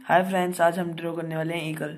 Hi friends आज हम draw करने वाले हैं eagle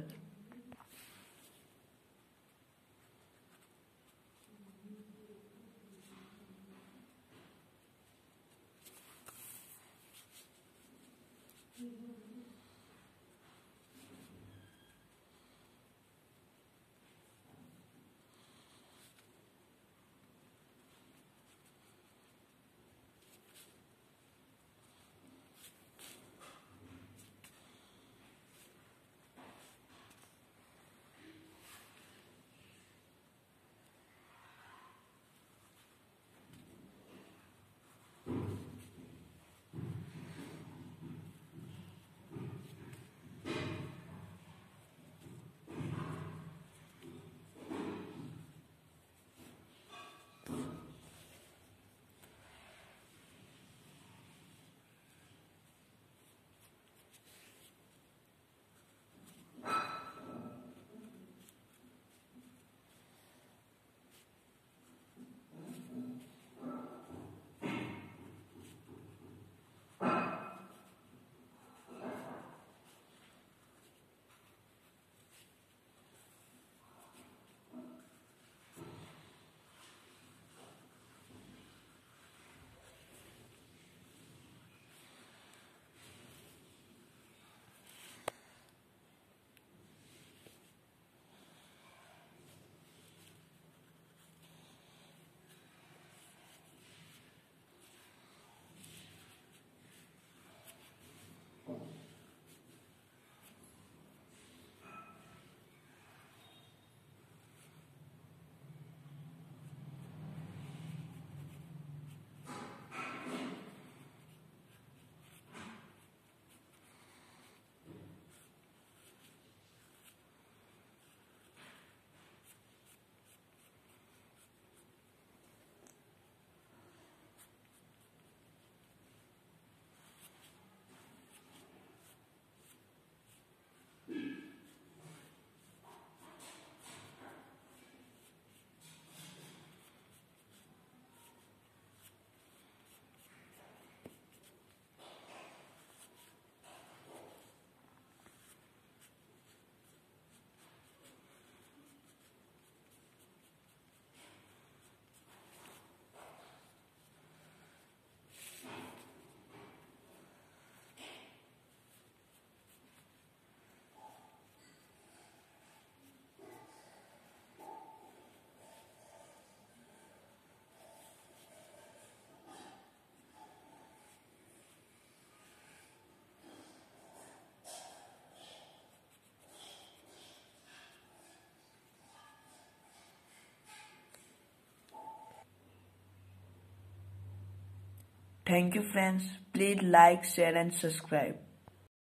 Thank you friends. Please like, share and subscribe.